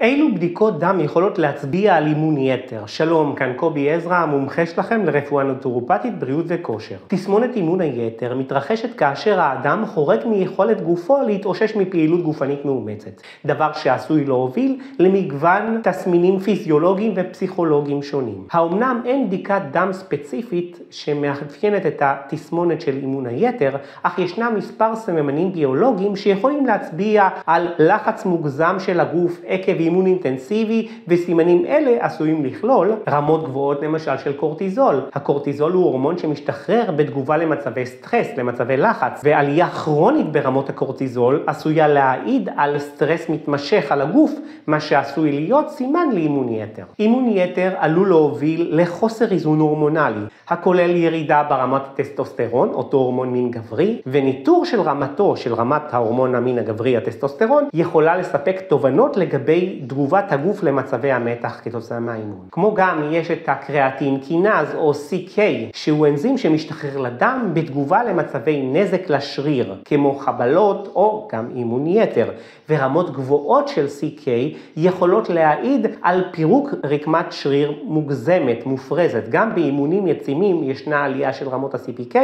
אילו בדיקות דם יכולות להצביע על אימון יתר? שלום, כאן קובי עזרא, המומחה שלכם לרפואה נוטורופטית, בריאות וכושר. תסמונת אימון היתר מתרחשת כאשר האדם חורג מיכולת גופו להתאושש מפעילות גופנית מאומצת, דבר שעשוי להוביל למגוון תסמינים פיזיולוגיים ופסיכולוגיים שונים. האומנם אין בדיקת דם ספציפית שמאפיינת את התסמונת של אימון היתר, אך ישנם מספר סממנים ביולוגיים שיכולים להצביע על לחץ מוגזם של הגוף עקב אימון אינטנסיבי, וסימנים אלה עשויים לכלול רמות גבוהות למשל של קורטיזול. הקורטיזול הוא הורמון שמשתחרר בתגובה למצבי סטרס, למצבי לחץ, ועלייה כרונית ברמות הקורטיזול עשויה להעיד על סטרס מתמשך על הגוף, מה שעשוי להיות סימן לאימון יתר. אימון יתר עלול להוביל לחוסר איזון הורמונלי, הכולל ירידה ברמת הטסטוסטרון, אותו הורמון מין גברי, וניטור של רמתו, של רמת ההורמון המין הגברי, הטסטוסטרון, יכולה לספק תובנות לגבי תגובת הגוף למצבי המתח כתוצאה מהאימון. כמו גם יש את הקריאטין קינז או CK, שהוא אנזים שמשתחרר לדם בתגובה למצבי נזק לשריר, כמו חבלות או גם אימון יתר, ורמות גבוהות של CK יכולות להעיד על פירוק רקמת שריר מוגזמת, מופרזת. גם באימונים יצימים ישנה עלייה של רמות ה-CPK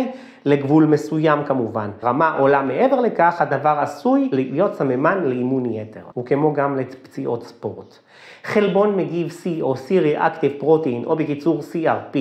לגבול מסוים כמובן. רמה עולה מעבר לכך, הדבר עשוי להיות סממן לאימון יתר, וכמו גם לפציעות ספורט. חלבון מגיב C או C-Reactive Protein, או בקיצור CRP,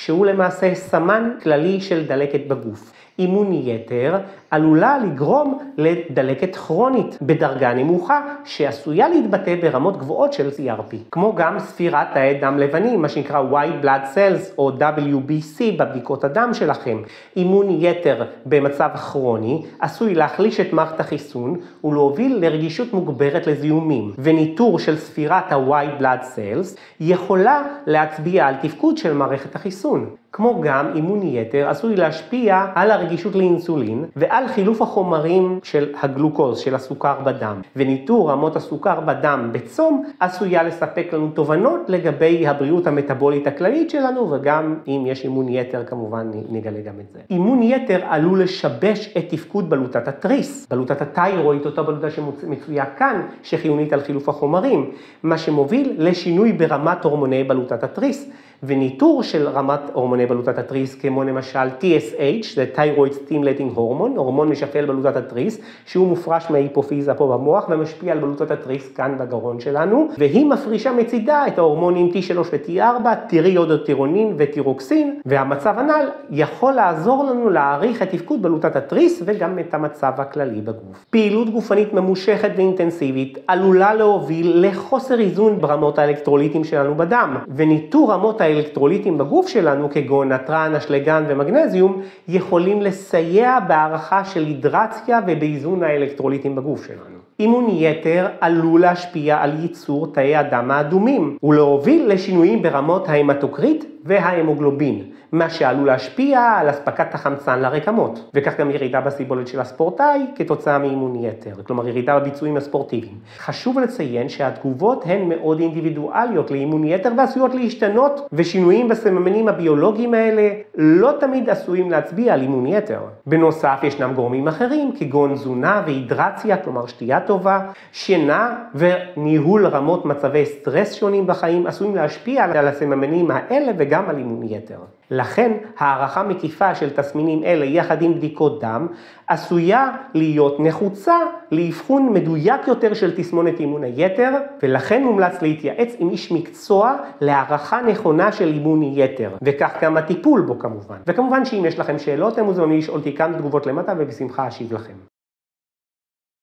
שהוא למעשה סמן כללי של דלקת בגוף. אימון יתר עלולה לגרום לדלקת כרונית בדרגה נמוכה שעשויה להתבטא ברמות גבוהות של CRP, כמו גם ספירת תאי דם לבנים, מה שנקרא White Blood Cells או WBC בבדיקות הדם שלכם. אימון יתר במצב כרוני עשוי להחליש את מערכת החיסון ולהוביל לרגישות מוגברת לזיהומים, וניטור של ספירת ה-White Blood Cells יכולה להצביע על תפקוד של מערכת החיסון. כמו גם אימון יתר עשוי להשפיע על הרגישות לאינסולין ועל חילוף החומרים של הגלוקוז, של הסוכר בדם. וניטור רמות הסוכר בדם בצום עשויה לספק לנו תובנות לגבי הבריאות המטבולית הכללית שלנו וגם אם יש אימון יתר כמובן נגלה גם את זה. אימון יתר עלול לשבש את תפקוד בלוטת התריס, בלוטת התיירואיד, אותה בלוטה שמצויה כאן, שחיונית על חילוף החומרים, מה שמוביל לשינוי ברמת הורמוני בלוטת התריס. וניטור של רמת הורמוני בלוטת התריס, כמו למשל TSH, זה Thyroid Stimulating Hormone, הורמון משפל בלוטת התריס, שהוא מופרש מההיפופיזה פה במוח ומשפיע על בלוטת התריס כאן בגרון שלנו, והיא מפרישה מצידה את ההורמונים T3 ו-T4, טיריודוטירונין וטירוקסין, והמצב הנ"ל יכול לעזור לנו להעריך את תפקוד בלוטת התריס וגם את המצב הכללי בגוף. פעילות גופנית ממושכת ואינטנסיבית עלולה להוביל לחוסר איזון ברמות האלקטרוליטים שלנו בדם, וניטור רמות האלקטרוליטים בגוף שלנו, כגון נתרן, אשלגן ומגנזיום, יכולים לסייע בהערכה של הידרציה ובאיזון האלקטרוליטים בגוף שלנו. אימון יתר עלול להשפיע על ייצור תאי הדם האדומים ולהוביל לשינויים ברמות ההמטוקריט וההמוגלובין, מה שעלול להשפיע על אספקת החמצן לרקמות, וכך גם ירידה בסיבולת של הספורטאי כתוצאה מאימון יתר, כלומר ירידה בביצועים הספורטיביים. חשוב לציין שהתגובות הן מאוד אינדיבידואליות לאימון יתר ועשויות להשתנות, ושינויים בסממנים הביולוגיים האלה לא תמיד עשויים להצביע על אימון יתר. בנוסף ישנם גורמים אחרים כגון תזונה והידרציה, כלומר שתייה טובה, שינה וניהול רמות מצבי סטרס שונים בחיים עשויים להשפיע על הסממנים האלה וגם על אימון יתר. לכן הערכה מקיפה של תסמינים אלה יחד עם בדיקות דם עשויה להיות נחוצה לאבחון מדויק יותר של תסמונת אימון היתר ולכן מומלץ להתייעץ עם איש מקצוע להערכה נכונה של אימון יתר וכך גם הטיפול בו כמובן. וכמובן שאם יש לכם שאלות אתם מוזמנים לשאול אותי כאן בתגובות למטה ובשמחה אשיב לכם.